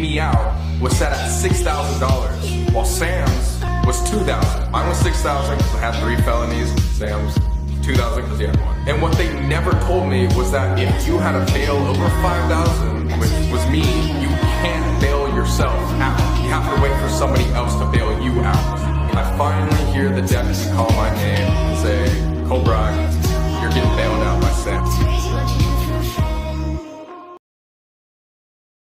Me Out was set at $6,000, while Sam's was 2000 Mine was 6000 because I had three felonies. Sam's 2000 because he had one. And what they never told me was that if you had a bail over 5000 which was me, you can't bail yourself out. You have to wait for somebody else to bail you out. I finally hear the deputy call my name and say, Cobra, you're getting bailed